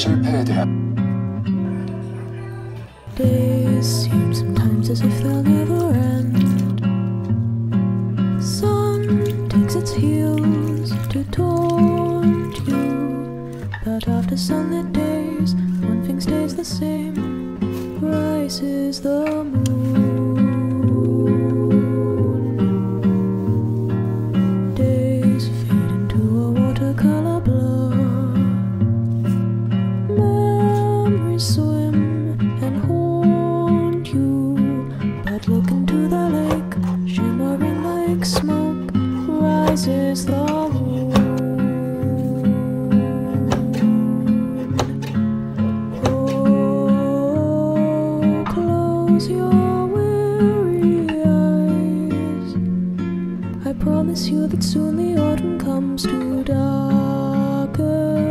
실패에 대한 Days seem sometimes as if they'll never end. Sun takes its heels to taunt you, but after sunlit days, one thing stays the same. Rises the like smoke, rises moon. Oh, close your weary eyes. I promise you that soon the autumn comes to darken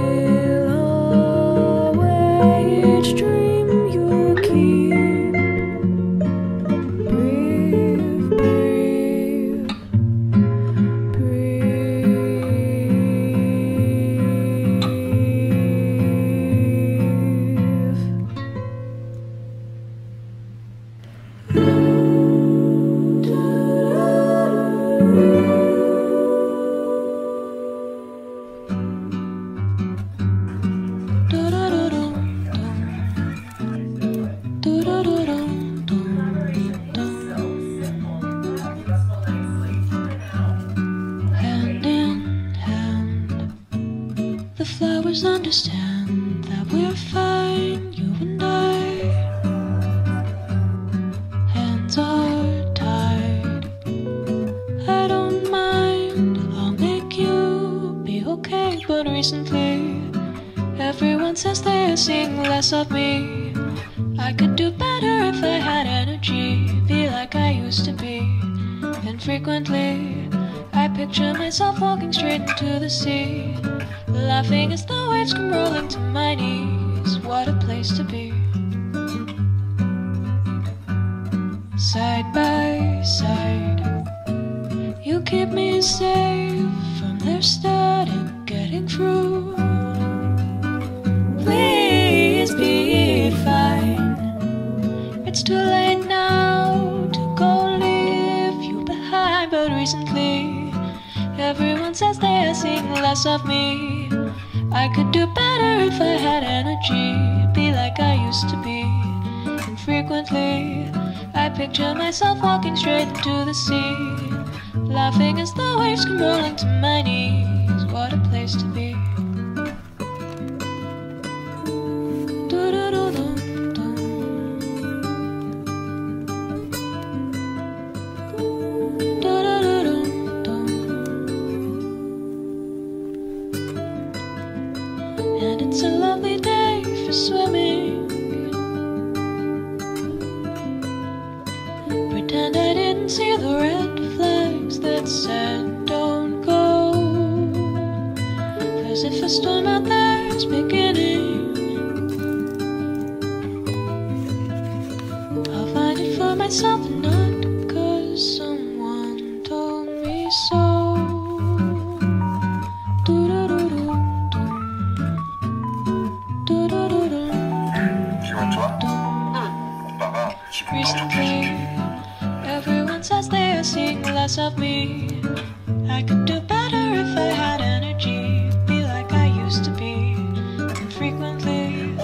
flowers understand that we're fine, you and I. Hands are tied. I don't mind, I'll make you be okay. But recently, everyone says they're seeing less of me. I could do better if I had energy, be like I used to be. And frequently, I picture myself walking straight into the sea, laughing as the waves come rolling to my knees. What a place to be. Side by side, you keep me safe from their static getting through. Please be fine. It's too late now to go leave you behind, but recently everyone says they are seeing less of me. I could do better if I had energy, be like I used to be. And frequently I picture myself walking straight into the sea, laughing as the waves come rolling to my knees. What a place to be. Pretend I didn't see the red flags that said don't go. As if a storm out there is beginning. I'll find it for myself less of me. I could do better if I had energy, be like I used to be. And frequently,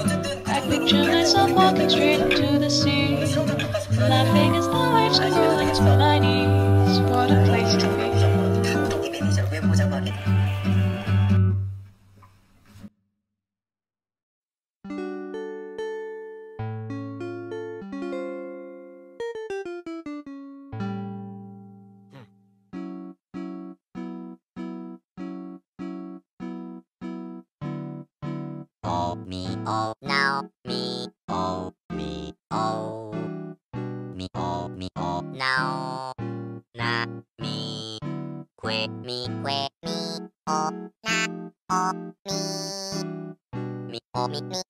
I picture myself walking straight into the sea, laughing as the waves crawling to my knees. Me oh now me oh me oh. Me oh me oh now na me. Que me que me oh na oh me. Me oh me me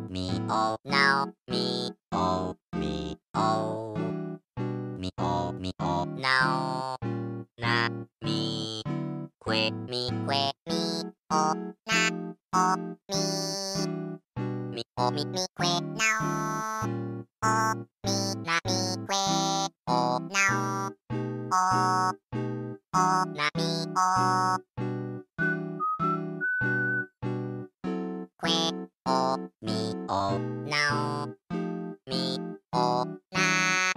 Me oh now me oh me oh me oh me oh now na me que me que me oh na oh me me oh me me que now oh me na me que oh now oh oh na me oh oh now me oh na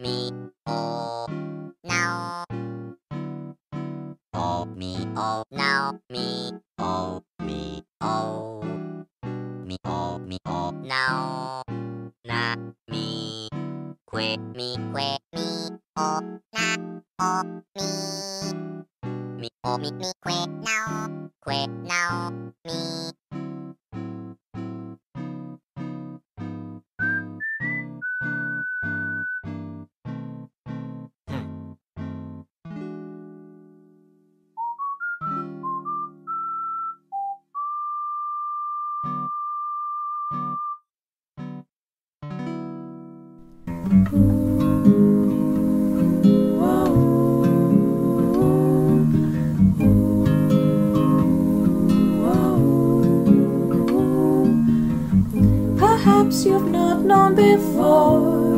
me oh now oh me oh now me oh me oh me oh me oh now na me que me que me oh na oh me me oh me me que now que now You've not known before